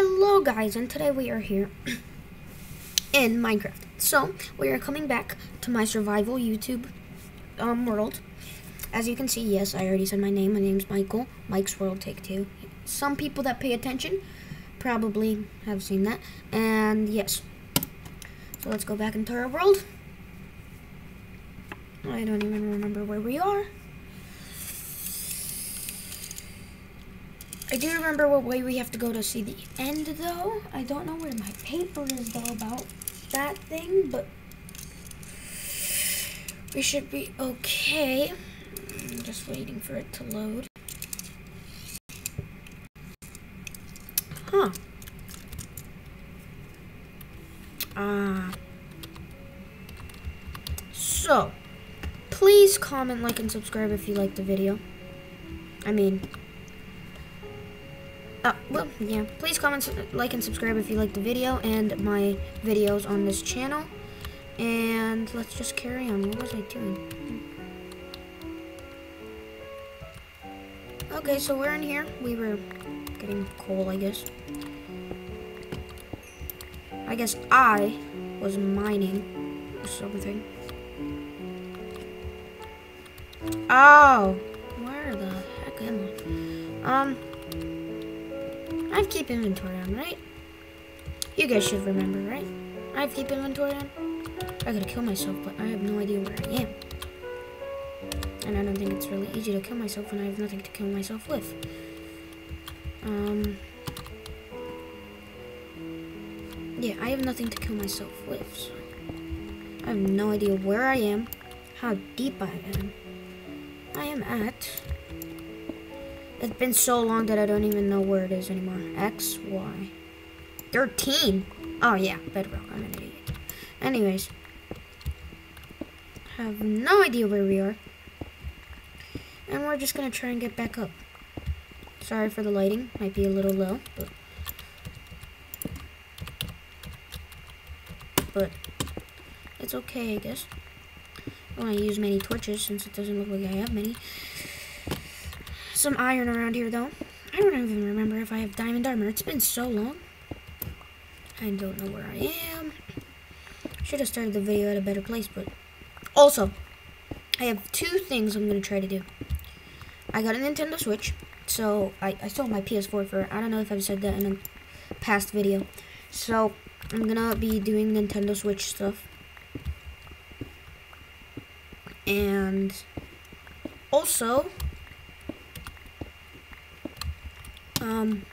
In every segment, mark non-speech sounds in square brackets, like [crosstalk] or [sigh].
Hello guys, and today we are here [clears throat] in Minecraft. So, we are coming back to my survival YouTube um, world. As you can see, yes, I already said my name. My name's Michael. Mike's World Take Two. Some people that pay attention probably have seen that. And yes. So let's go back into our world. I don't even remember where we are. I do remember what way we have to go to see the end, though. I don't know where my paper is, though, about that thing, but we should be okay. I'm just waiting for it to load. Huh. Ah. Uh, so, please comment, like, and subscribe if you liked the video. I mean, uh, well, yeah. Please comment, like, and subscribe if you like the video and my videos on this channel. And let's just carry on. What was I doing? Okay, so we're in here. We were getting coal, I guess. I guess I was mining or something. Oh, where the heck am I? Um, I keep inventory on, right? You guys should remember, right? I keep inventory on. I gotta kill myself, but I have no idea where I am. And I don't think it's really easy to kill myself when I have nothing to kill myself with. Um... Yeah, I have nothing to kill myself with, so... I have no idea where I am, how deep I am. I am at it's been so long that I don't even know where it is anymore. X, Y. 13. Oh, yeah. Bedrock. I'm an idiot. Anyways. have no idea where we are. And we're just going to try and get back up. Sorry for the lighting. Might be a little low, but... But... It's okay, I guess. I want to use many torches since it doesn't look like I have many some iron around here, though. I don't even remember if I have diamond armor. It's been so long. I don't know where I am. Should have started the video at a better place, but... Also, I have two things I'm going to try to do. I got a Nintendo Switch, so I, I sold my PS4 for. I don't know if I've said that in a past video. So, I'm going to be doing Nintendo Switch stuff. And also, Um,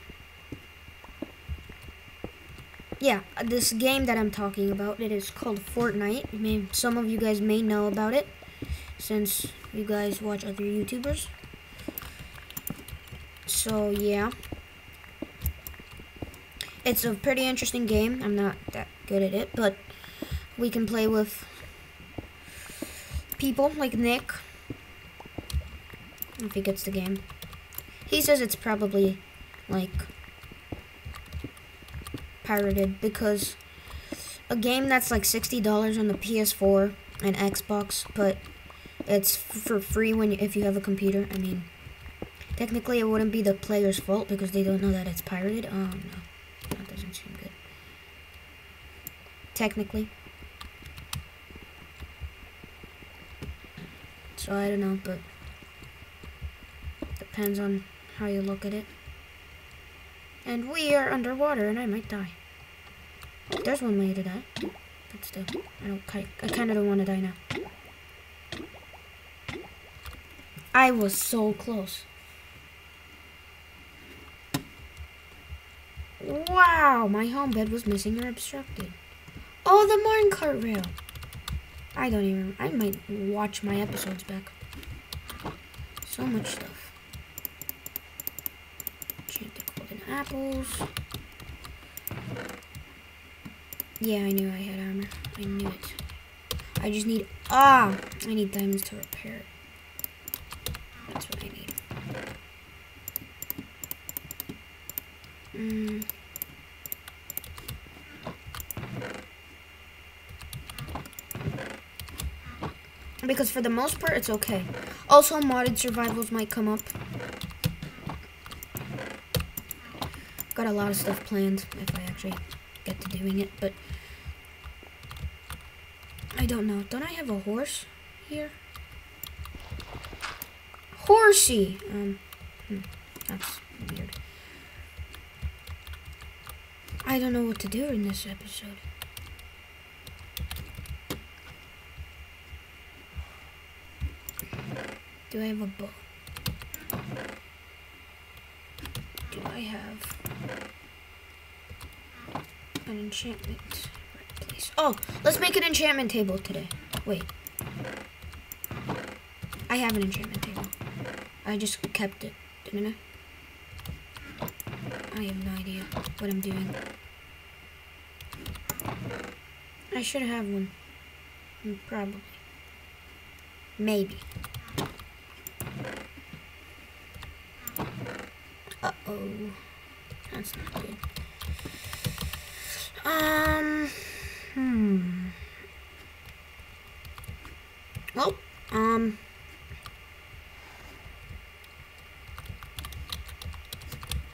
yeah, this game that I'm talking about, it is called Fortnite. May, some of you guys may know about it, since you guys watch other YouTubers. So, yeah. It's a pretty interesting game. I'm not that good at it, but we can play with people like Nick. If he gets the game. He says it's probably like pirated because a game that's like $60 on the PS4 and Xbox, but it's for free when if you have a computer. I mean, technically it wouldn't be the player's fault because they don't know that it's pirated. Oh no, that doesn't seem good. Technically. So I don't know, but depends on how you look at it. And we are underwater, and I might die. There's one way to die. But still, I don't. I kind of don't want to die now. I was so close. Wow, my home bed was missing or obstructed. Oh, the minecart rail. I don't even. I might watch my episodes back. So much stuff. Apples. Yeah, I knew I had armor. I knew it. I just need... Ah! I need diamonds to repair it. That's what I need. Mm. Because for the most part, it's okay. Also, modded survivals might come up. Got a lot of stuff planned if I actually get to doing it, but I don't know. Don't I have a horse here? Horsey! Um, hmm, that's weird. I don't know what to do in this episode. Do I have a bow? Do I have an enchantment? Oh, let's make an enchantment table today. Wait. I have an enchantment table. I just kept it, didn't I? I have no idea what I'm doing. I should have one. Mm, Probably. Maybe. Uh-oh. That's not good. Um, hmm. Well, um...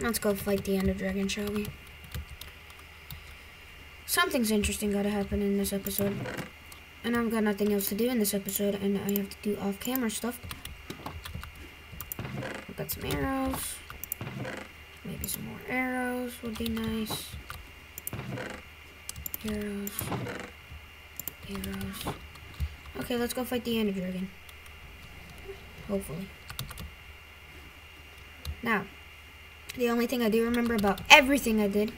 Let's go fight the Ender Dragon, shall we? Something's interesting gotta happen in this episode. And I've got nothing else to do in this episode, and I have to do off-camera stuff. I've got some arrows. Maybe some more arrows would be nice. Arrows. Arrows. Okay, let's go fight the Ender Dragon. Hopefully. Now, the only thing I do remember about everything I did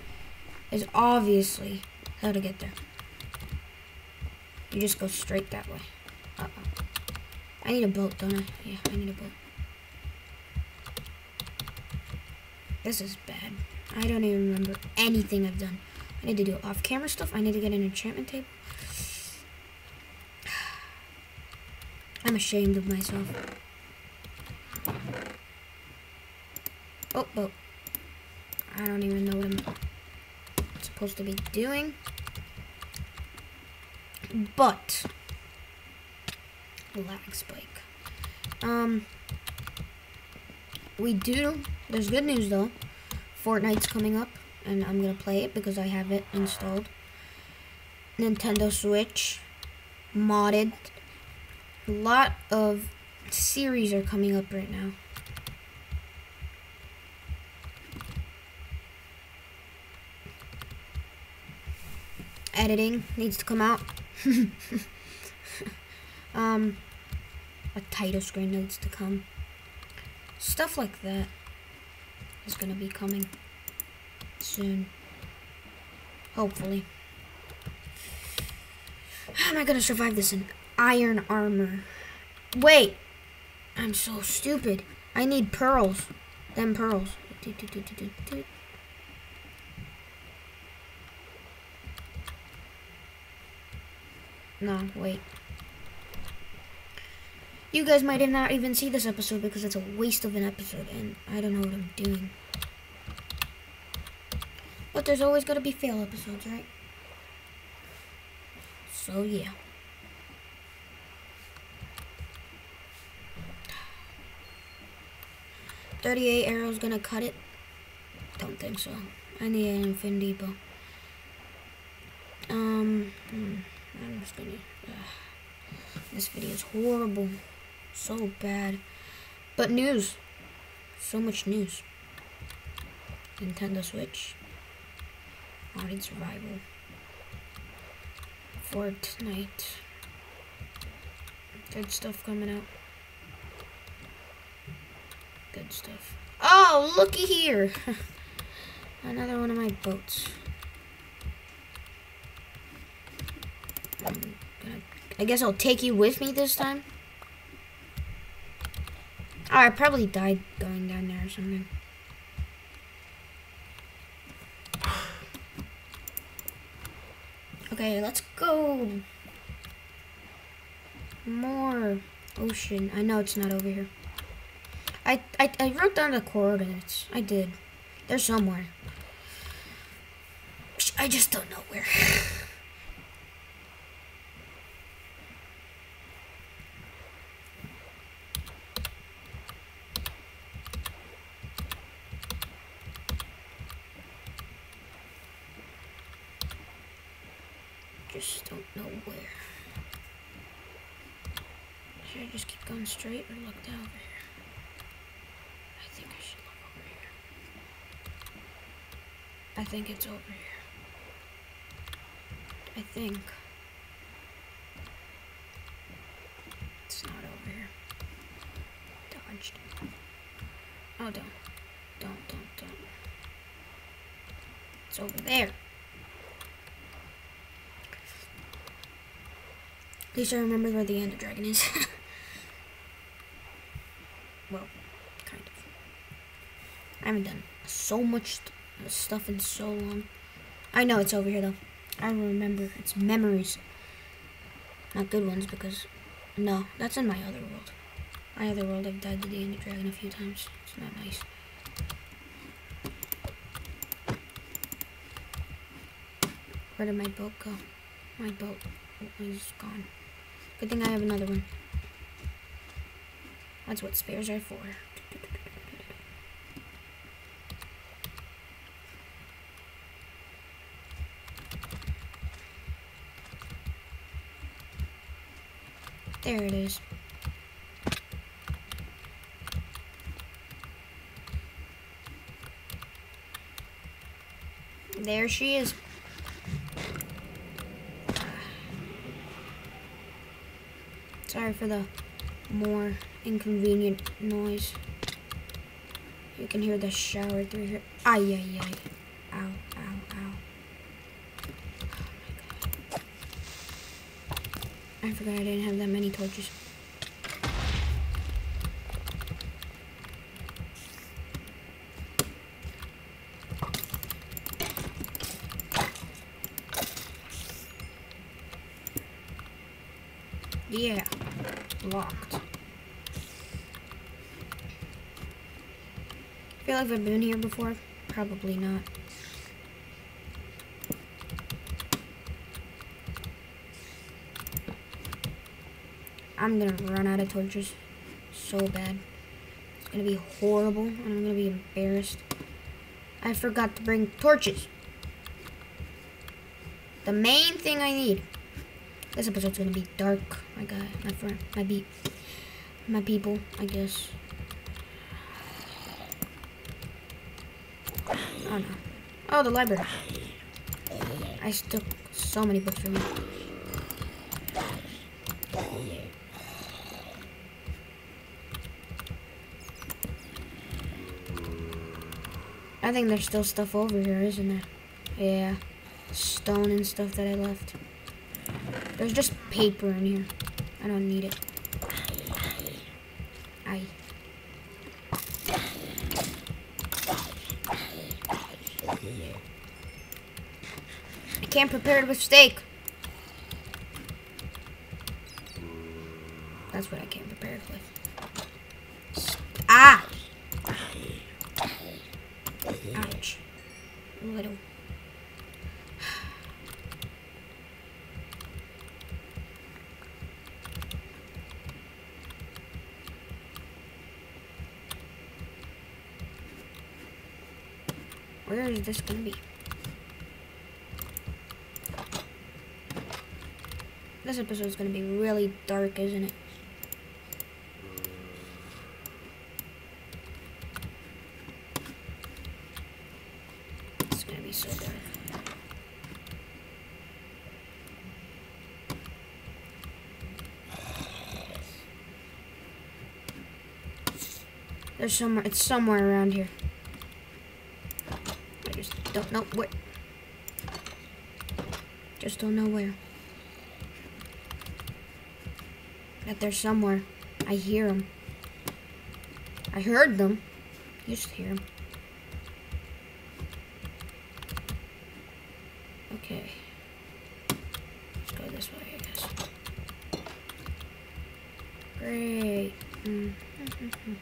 is obviously how to get there. You just go straight that way. Uh-oh. I need a boat, don't I? Yeah, I need a boat. This is bad. I don't even remember anything I've done. I need to do off-camera stuff. I need to get an enchantment table. [sighs] I'm ashamed of myself. Oh, oh. I don't even know what I'm supposed to be doing. But lag spike. Um we do there's good news though. Fortnite's coming up and I'm gonna play it because I have it installed. Nintendo Switch modded. A lot of series are coming up right now. Editing needs to come out. [laughs] um, a title screen needs to come. Stuff like that is gonna be coming soon. Hopefully. How am I gonna survive this in iron armor? Wait! I'm so stupid. I need pearls. Them pearls. No, wait. You guys might not even see this episode because it's a waste of an episode and I don't know what I'm doing. But there's always going to be fail episodes, right? So, yeah. Thirty-eight arrows gonna cut it. Don't think so. I need an infinity bow. Um. Hmm. I'm just gonna. Uh, this video is horrible. So bad. But news. So much news. Nintendo Switch. Modded Survival. Fortnite. Good stuff coming out. Good stuff. Oh, looky here. [laughs] Another one of my boats. I guess I'll take you with me this time. Oh, I probably died going down there or something. Okay, let's go. More ocean. I know it's not over here. I, I, I wrote down the coordinates. I did. They're somewhere. I just don't know where. [laughs] just don't know where. Should I just keep going straight or look down over here? I think I should look over here. I think it's over here. I think. It's not over here. Dodged. Oh, don't. Don't, don't, don't. It's over there. At least I remember where the Ender Dragon is. [laughs] well, kind of. I haven't done so much st stuff in so long. I know it's over here though. I remember. It's memories. Not good ones because, no, that's in my other world. My other world I've died to the Ender Dragon a few times. It's not nice. Where did my boat go? My boat was gone. Good thing I have another one. That's what spares are for. There it is. There she is. Sorry for the more inconvenient noise. You can hear the shower through here. Ay, ay, ay. Ow, ow, ow. Oh my god. I forgot I didn't have that many torches. Yeah locked. I've been here before. Probably not. I'm gonna run out of torches so bad. It's gonna be horrible and I'm gonna be embarrassed. I forgot to bring torches. The main thing I need. This episode's gonna be dark, my guy, my friend, my beat, my people, I guess. Oh no. Oh, the library. I took so many books from me. I think there's still stuff over here, isn't there? Yeah. Stone and stuff that I left. There's just paper in here. I don't need it. I can't prepare it with steak. That's what I can't prepare with. Ah! Ouch. Little. Where is this gonna be? This episode is gonna be really dark, isn't it? It's gonna be so dark. There's somewhere, it's somewhere around here I just don't know where. Just don't know where. That they're somewhere. I hear them. I heard them. You to hear them. Okay. Let's go this way, I guess. Great. Mm -hmm.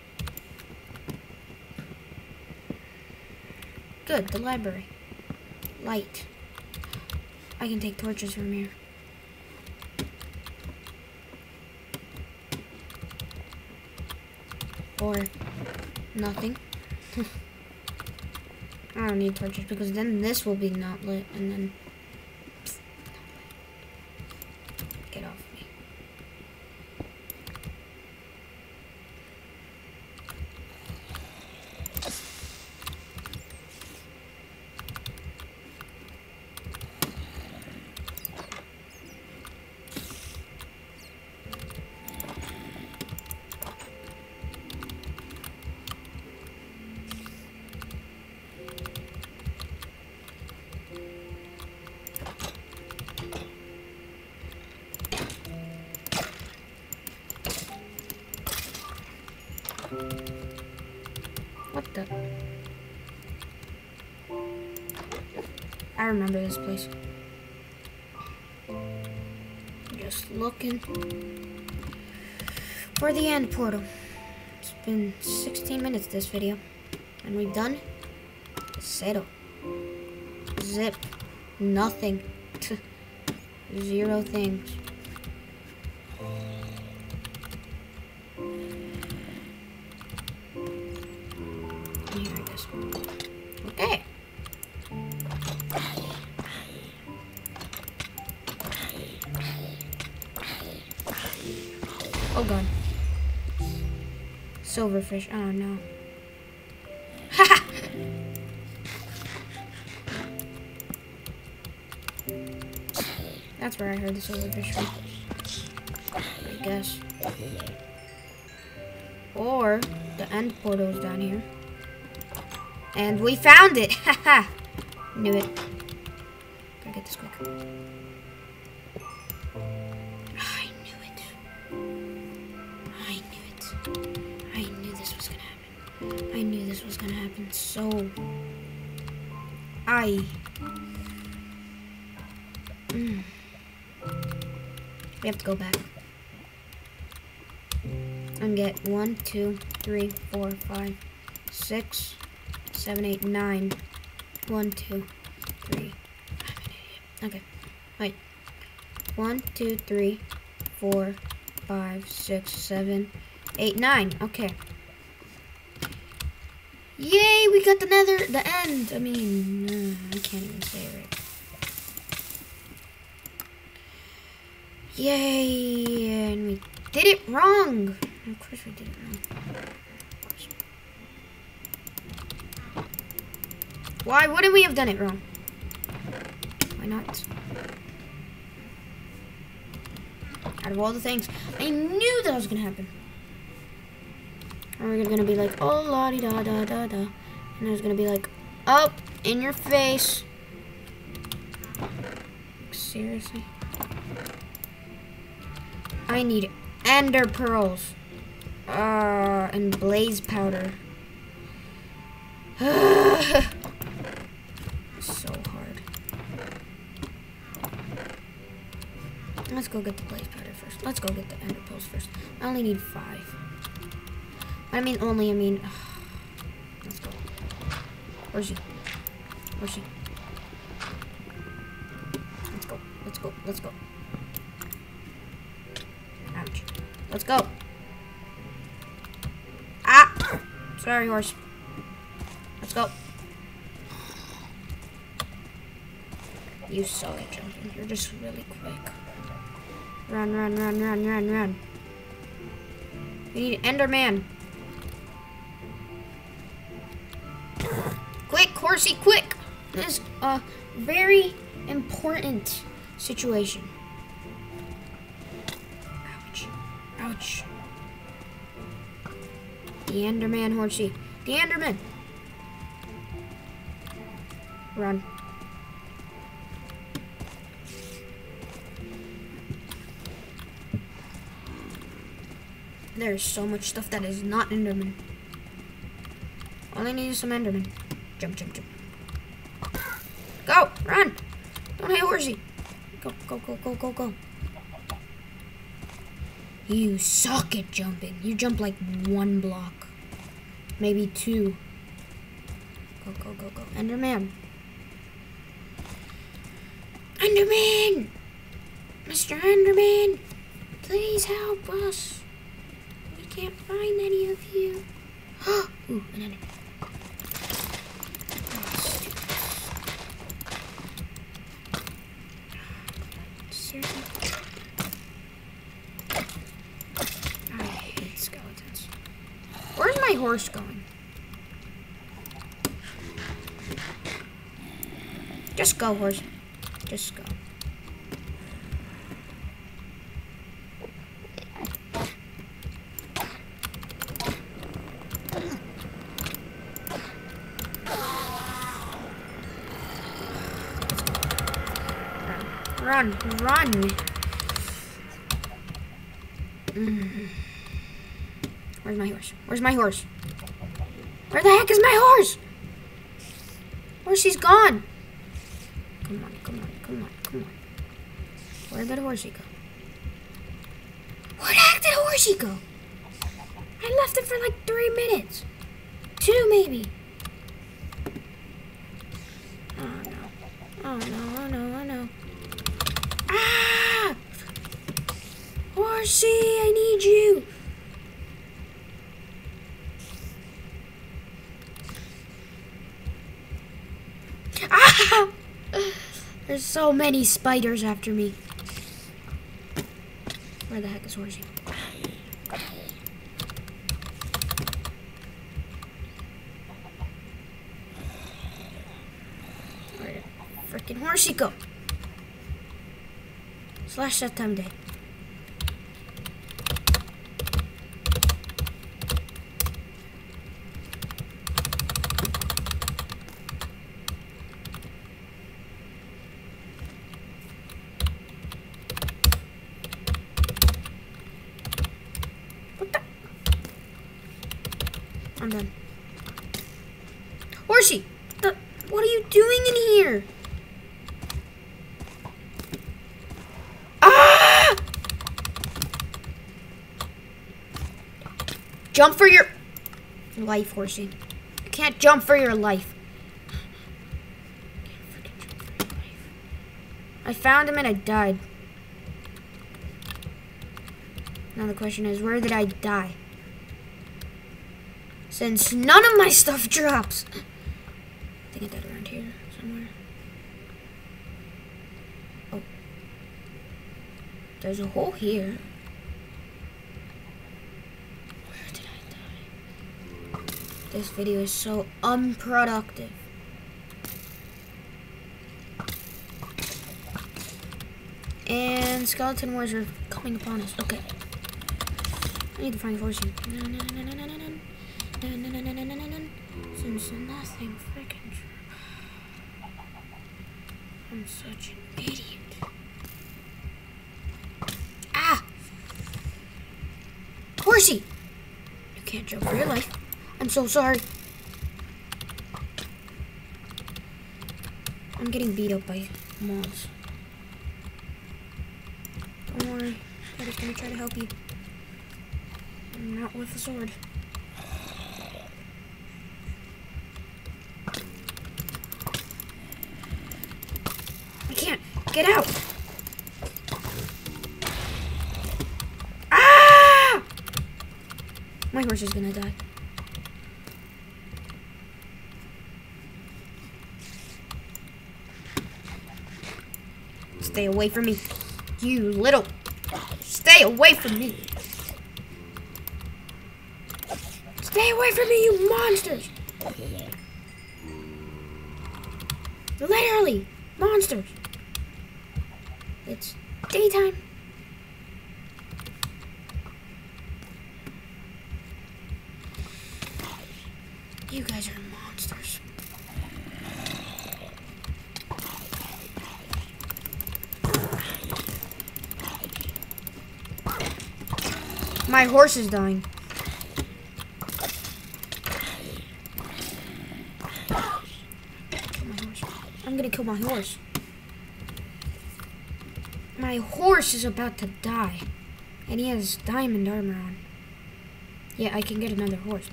[laughs] Good, the library. Light. I can take torches from here. Or nothing. [laughs] I don't need torches because then this will be not lit and then remember this place. Just looking for the end portal. It's been 16 minutes this video. And we've done zero. Zip. Nothing. [laughs] Zero things. Silverfish. Oh no. [laughs] That's where I heard the silverfish from. I guess. Or the end portal's down here. And we found it! [laughs] Haha! Knew it. Gotta get this quick. I. Mm. We have to go back. And get one, two, three, four, five, six, seven, eight, nine. One, two, three. Okay. Wait. One, two, three, four, five, six, seven, eight, nine. Okay. Yay, we got the nether, the end. I mean, uh, I can't even say it right. Yay, and we did it wrong. Of course we did it wrong. Why wouldn't we have done it wrong? Why not? Out of all the things, I knew that was gonna happen. And we're gonna be like, oh la di da da da da, and there's gonna be like, up in your face. Seriously. I need ender pearls. Uh, and blaze powder. [sighs] so hard. Let's go get the blaze powder first. Let's go get the ender pearls first. I only need five. I mean only, I mean... Let's go. Where's she? Where's she? Let's go. Let's go. Let's go. Ouch. Let's go. Ah! Sorry, horse. Let's go. You suck at jumping. You're just really quick. Run, run, run, run, run, run. We need Enderman. Very important situation. Ouch. Ouch. The Enderman horsey. The Enderman! Run. There's so much stuff that is not Enderman. All I need is some Enderman. Jump, jump, jump. Run! Don't hit horsey! Go, go, go, go, go, go. You suck at jumping. You jump like one block. Maybe two. Go, go, go, go. Enderman. Enderman! Mr. Enderman! Please help us. We can't find any of you. [gasps] Ooh, an Enderman. Horse going? Just go, horse. Just go. Run, run. Mm. Where's my horse? Where's my horse? Where the heck is my horse? Where's she's gone? Come on, come on, come on, come on. Where did horsey go? Where the heck did horsey go? I left it for like three minutes. Two, maybe. Oh, no. Oh, no, oh, no, oh, no. Ah! Horsey, I need you. Ah! There's so many spiders after me. Where the heck is Horsey? Where did frickin' Horsey go? Slash that time day. What the? I'm done. Horsey! The, what are you doing in here? Ah! Jump for your life, Horsey. You can't jump for your life. I found him and I died. Now the question is, where did I die? Since none of my stuff drops. I think I died around here somewhere. Oh. There's a hole here. Where did I die? This video is so unproductive. And skeleton wars are coming upon us. Okay. I need to find no. Since nothing freaking true. I'm such an idiot. Ah! Horsey! You can't jump for your life. I'm so sorry. I'm getting beat up by mobs. Don't worry. I'm just gonna try to help you. Not with a sword. I can't. Get out! Ah! My horse is gonna die. Stay away from me. You little. Stay away from me. Stay away from me, you monsters! Literally, monsters. It's daytime. You guys are monsters. My horse is dying. I'm gonna kill my horse. My horse is about to die. And he has diamond armor on. Yeah, I can get another horse.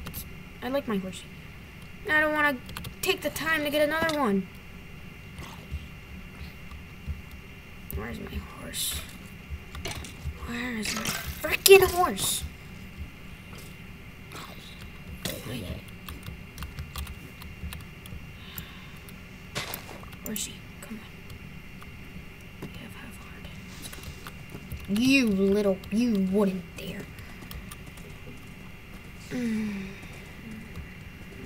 I like my horse. I don't want to take the time to get another one. Where's my horse? Where is my freaking horse? Horsey, come on. You have half heart. You little, you wouldn't dare. Mm.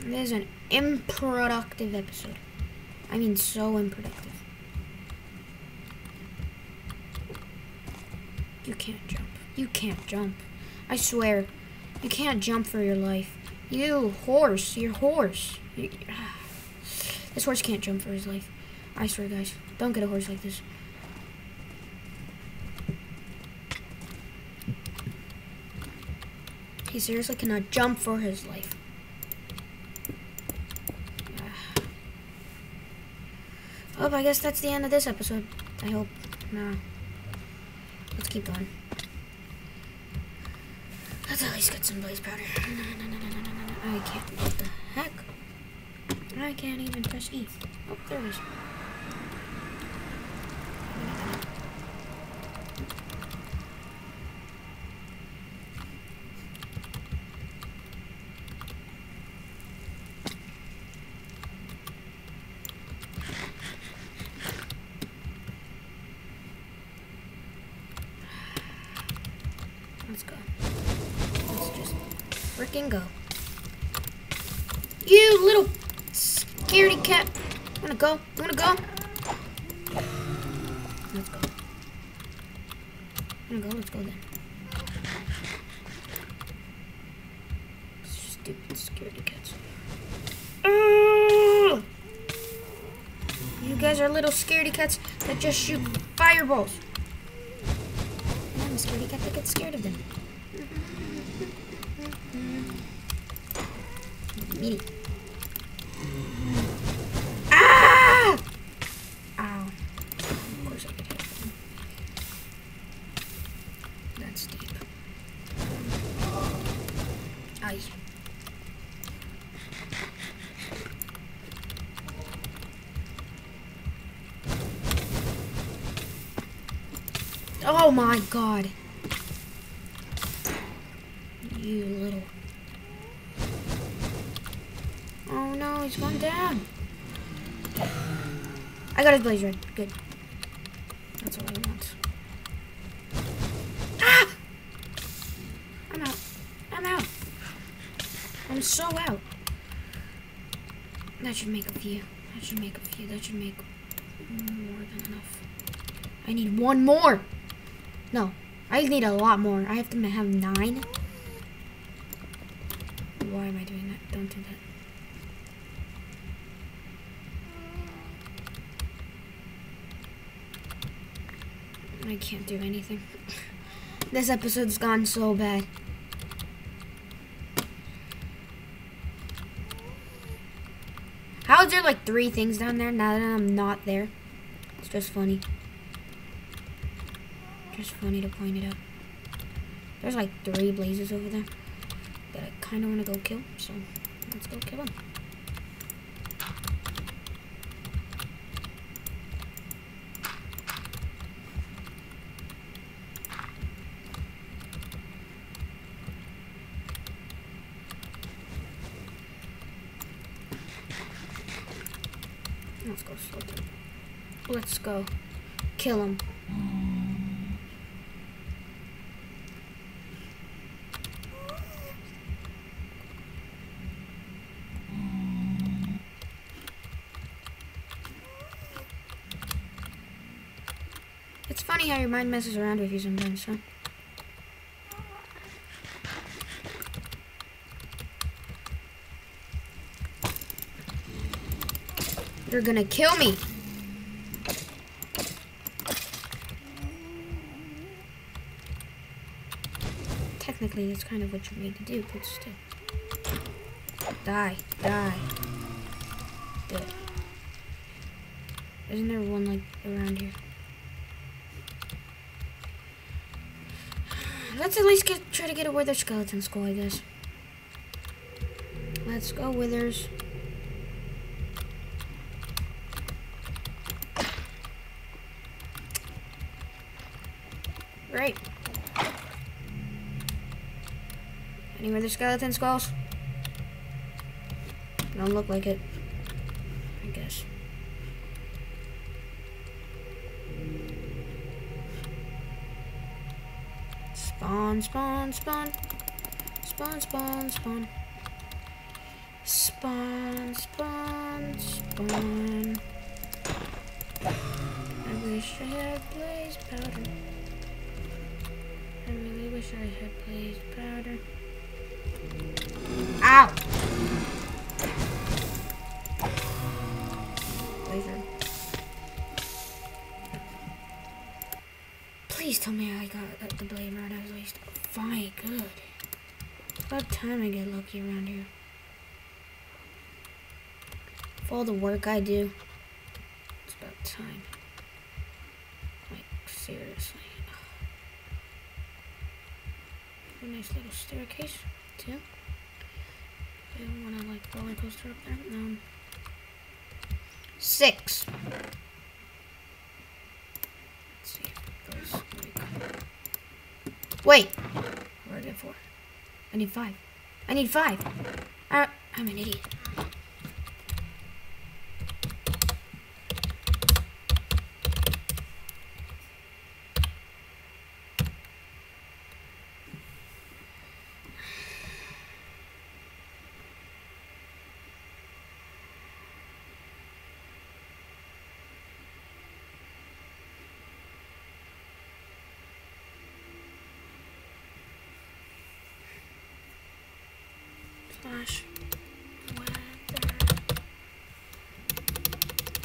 This is an unproductive episode. I mean, so unproductive. You can't jump. You can't jump. I swear. You can't jump for your life. You, horse. Your horse. You, [sighs] this horse can't jump for his life. I swear, guys. Don't get a horse like this. He seriously cannot jump for his life. [sighs] Oh, I guess that's the end of this episode. I hope. No. Keep going. Let's at least get some blaze powder. No, no, no. I can't. What the heck? I can't even press E. Oh, there it is. Little scaredy cats that just shoot fireballs. Oh my god. You little. Oh no, he's gone down. I got his blaze rod. Good. That's all I want. Ah! I'm out. I'm out. I'm so out. That should make a few. That should make a few. That should make more than enough. I need one more. No, I need a lot more. I have to have nine. Why am I doing that? Don't do that. I can't do anything. [laughs] This episode's gone so bad. How is there like three things down there now that I'm not there? It's just funny. Just funny to point it out. There's like three blazes over there that I kind of want to go kill, so let's go kill them. Let's go slow. Let's go. Kill him. How your mind messes around with you sometimes, huh? You're gonna kill me. Technically, that's kind of what you're made to do, but still. Die, die. Isn't there one, like, around here? Let's at least get try to get a Wither skeleton skull, I guess. Let's go, Withers. Great. Any other skeleton skulls? Don't look like it. I guess. Spawn, spawn, spawn. Spawn, spawn, spawn. Spawn, spawn, spawn. I wish I had blaze powder. I really wish I had blaze powder. Ow! Tell me I got the blaze rod at least. Fine, good. About time I get lucky around here. For all the work I do, it's about time. Like, seriously. A nice little staircase, too. I don't want to, like, roller coaster up there. Um, six. Let's see. Those, like, wait. What did I get four? I need five. I need five. I, I'm an idiot. slash weather.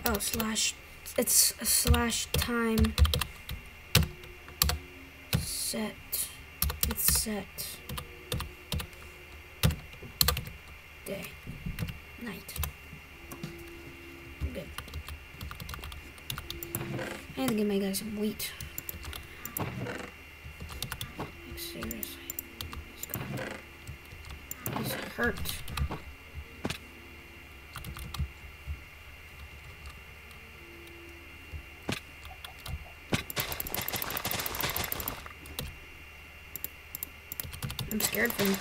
Oh, slash. It's a slash time set. It's set. Day. Night. Good. I need to give my guys some wheat. Like, seriously. He's hurt. I'm scared for him.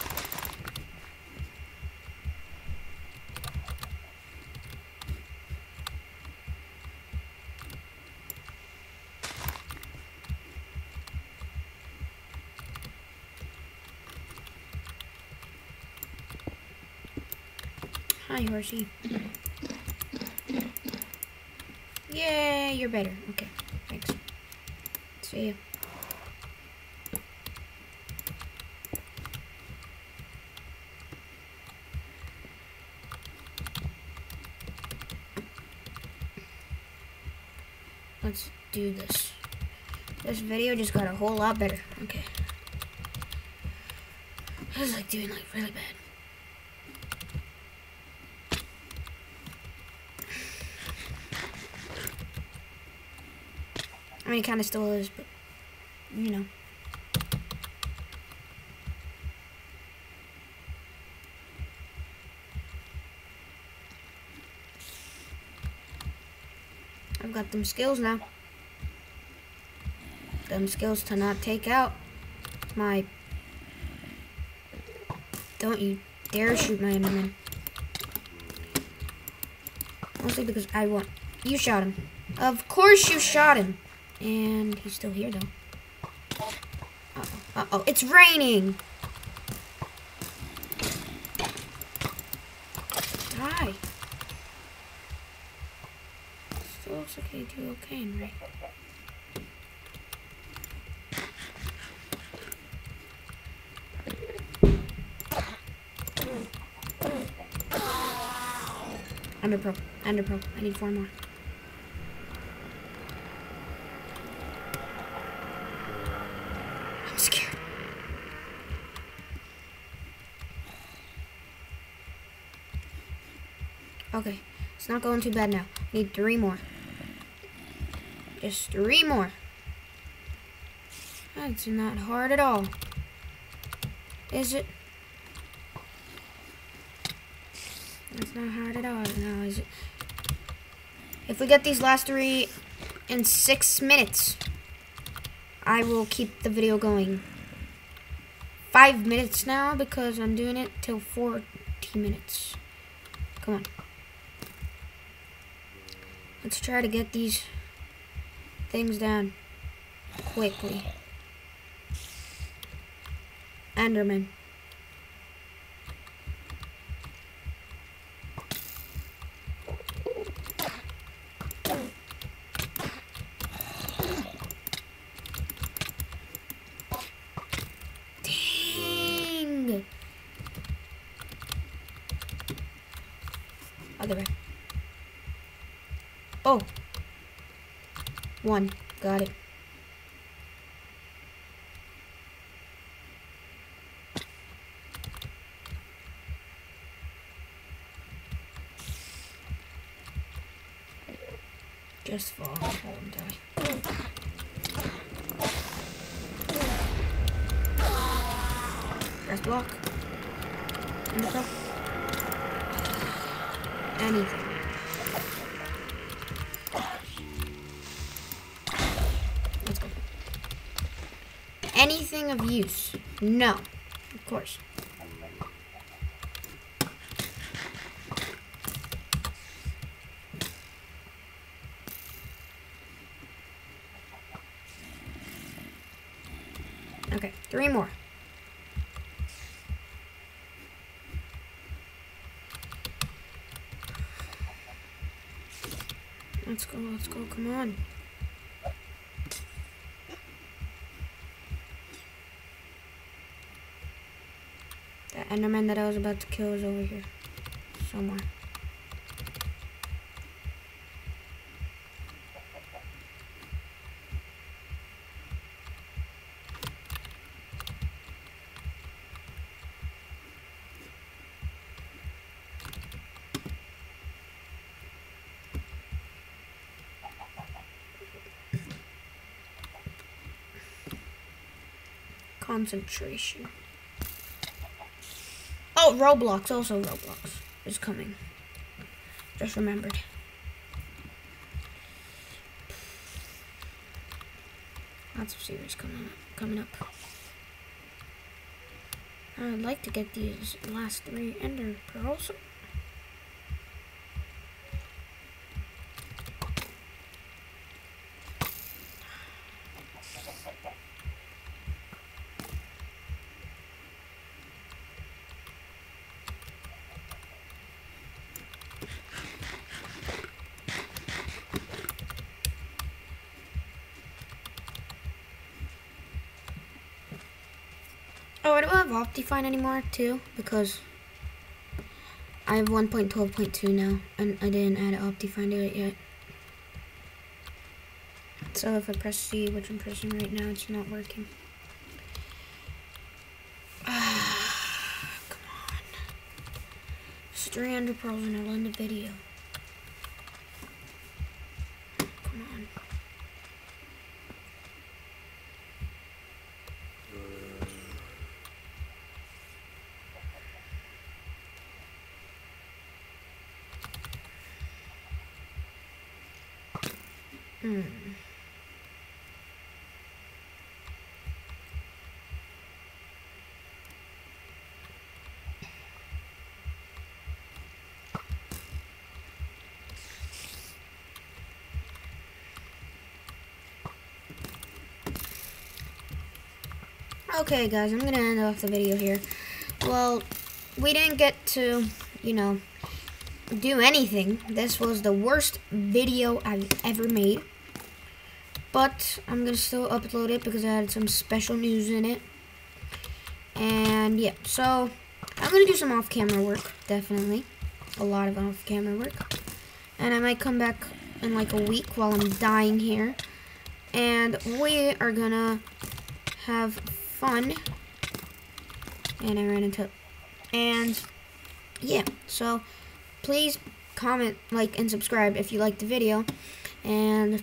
Hi, horsey. Yay, you're better. Okay, thanks. See ya. Let's do this. This video just got a whole lot better. Okay. I was like doing like really bad. I mean, it kind of still is, but you know. I've got them skills now. Them skills to not take out my. Don't you dare shoot my enderman. Mostly because I want. You shot him. Of course you shot him. And he's still here though. Uh-oh. Uh-oh. It's raining. Die. Still looks like I do okay Ender Pearl. Ender Pearl. I need four more. I'm scared. Okay, it's not going too bad now. Need three more. Just three more. That's not hard at all. Is it? That's not hard at all. No, is it? If we get these last three in six minutes, I will keep the video going. Five minutes now because I'm doing it till 40 minutes. Come on. Let's try to get these things down quickly. Enderman. Dang! Other way. Oh. One. Got it. Just fall. Fall and die. Press block. Anything. Anything of use? No. Of course. Okay, three more. Let's go, let's go, come on. That Enderman that I was about to kill is over here. Somewhere. Concentration. Oh, Roblox. Also, Roblox is coming. Just remembered. Lots of series coming up. Coming up. I'd like to get these last three Ender Pearls. Oh, Optifine anymore, too, because I have 1.12.2 now, and I didn't add Optifine to it yet. So if I press C, which I'm pressing right now, it's not working. Ah, [sighs] come on. It's 300 pearls I'll end the video. Come on. Hmm. Okay, guys, I'm gonna end off the video here. Well, we didn't get to, you know, do anything. This was the worst video I've ever made. But I'm going to still upload it because I had some special news in it. And yeah, so I'm going to do some off-camera work, definitely. A lot of off-camera work. And I might come back in like a week while I'm dying here. And we are going to have fun. And I ran into... And yeah, so please comment, like, and subscribe if you liked the video. And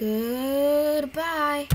goodbye.